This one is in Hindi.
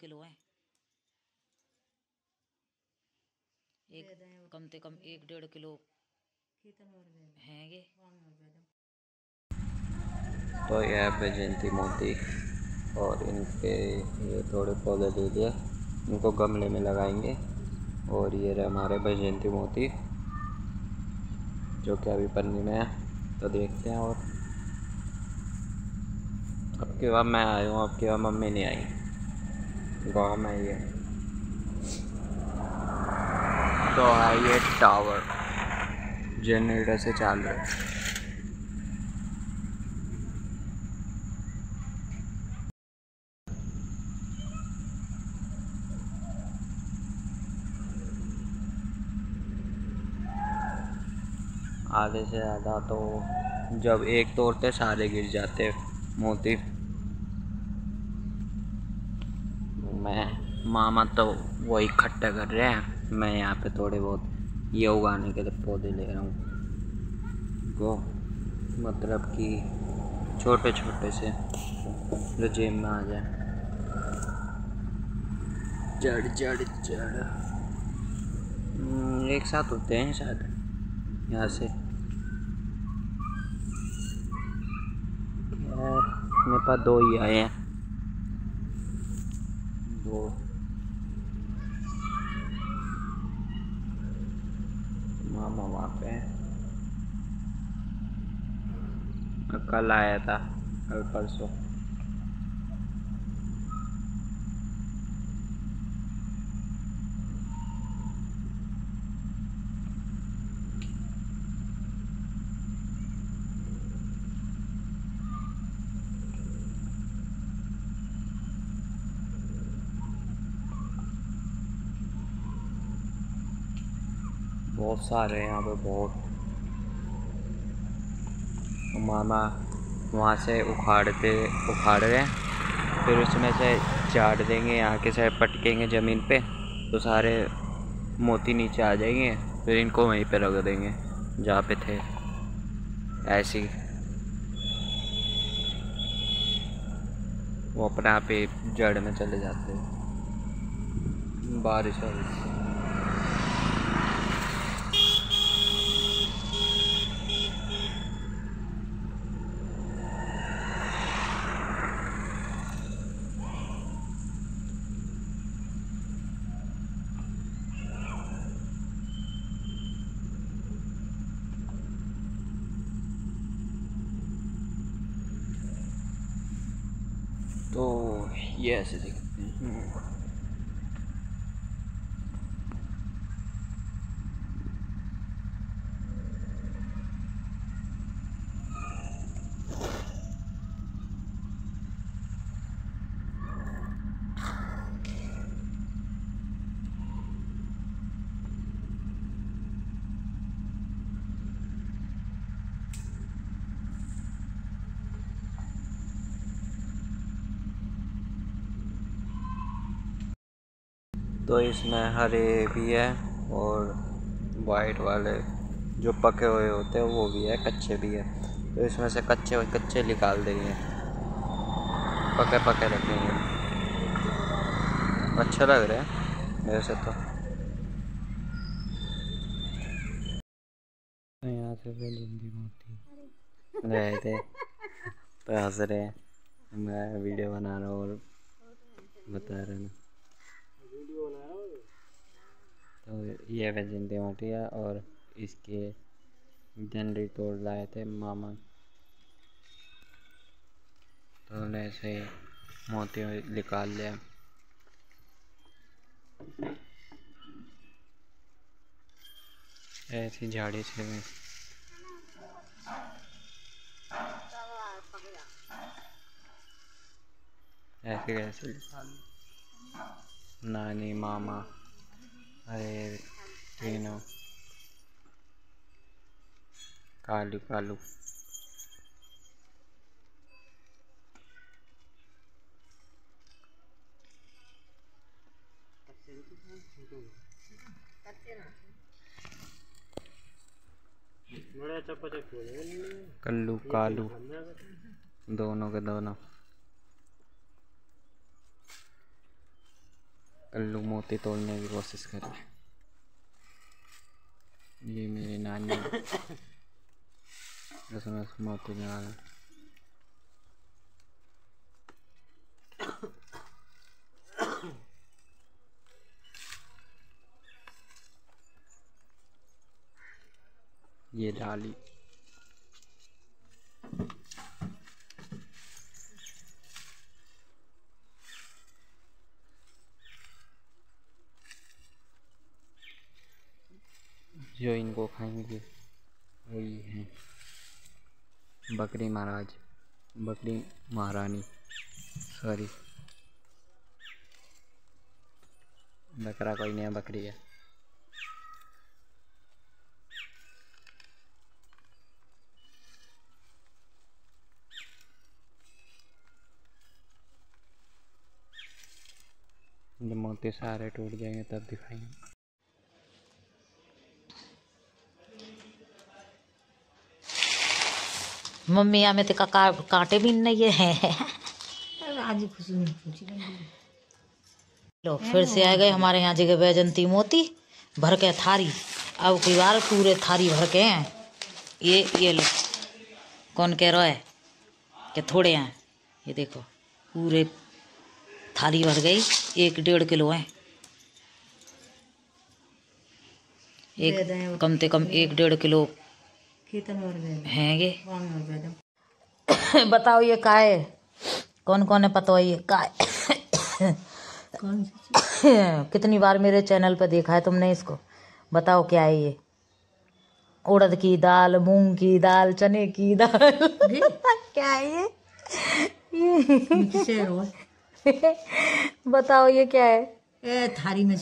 किलो है। एक कम से कम एक डेढ़ किलो हैं ये। तो यह है बैजंती मोती और इनके ये थोड़े पौधे दे दिए। इनको गमले में लगाएँगे और ये रहे हमारे बैजंती मोती जो कि अभी पन्नी में है। तो देखते हैं और। अब के बाद मैं आया हूँ अब की बार मम्मी नहीं आई। गाँव में ये तो है ये टावर जनरेटर से चाल रहा है। आधे से ज़्यादा तो जब एक तोड़ते सारे गिर जाते मोती मैं मामा तो वो इकट्ठा कर रहे हैं। मैं यहाँ पे थोड़े बहुत ये उगाने के लिए पौधे ले रहा हूँ। गो मतलब कि छोटे छोटे से जो जेब में आ जाए। जड़ जड़ जड़। हम्म, एक साथ होते हैं शायद यहाँ से। मेरे पास दो ही आए हैं। दो मामा वहाँ पे कल आया था कल परसों। बहुत सारे हैं यहाँ पे, बहुत। मामा वहाँ से उखाड़ते, उखाड़ रहे हैं। फिर उसमें से चाट देंगे, यहाँ के साइड पटकेंगे ज़मीन पे। तो सारे मोती नीचे आ जाएँगे, फिर इनको वहीं पे रख देंगे, जहाँ पे थे। ऐसी। वो अपने आप ही जड़ में चले जाते हैं। बारिश वारिश से तो ये ऐसे देखते हैं। तो इसमें हरे भी है और वाइट वाले जो पके हुए होते हैं वो भी है कच्चे भी है। तो इसमें से कच्चे कच्चे निकाल देंगे। पके पके रखेंगे। अच्छा लग रहे हैं वैसे तो। यहाँ से रहे थे तो हंस रहे हैं। मैं वीडियो बना रहा हूँ और बता रहे हैं। तो ये वैजंती मोती है और इसके जनरी तोड़ लाए थे मामा। तो उन्हें ऐसे मोती निकाल लिया। ऐसी झाड़ी से भी। ऐसे कैसे? नानी, मामा। अरे तीनों कालू कालू कल्लू कालू दोनों के दोनों कल्लू मोती तोड़ने की कोशिश कर रहे हैं। ये मेरी नानी। उसमें उस मोती निकाला ये डाली। जो इनको खाएँगे, वही हैं। बकरी महाराज, बकरी महारानी सॉरी बकरा कोई नहीं बकरी है। जब मोती सारे टूट जाएँगे, तब दिखाएँगे। मम्मी हमें तो का कांटे भी नहीं है। आज खुशी लो फिर से आ गए हमारे यहाँ जगह बैजंती मोती भर के थारी। अब की बार पूरे थारी भर के हैं। ये ये लो कौन कह रहा है कि थोड़े हैं? ये देखो पूरे थाली भर गई एक डेढ़ किलो है। एक कम से कम एक डेढ़ किलो हैं बताओ ये का है? कौन कौन है पता ये? का है कौन सी चीज़ कितनी बार मेरे चैनल पे देखा है तुमने इसको? बताओ क्या है ये? उड़द की दाल मूंग की दाल चने की दाल। क्या है ये? बताओ ये क्या है? ए थारी में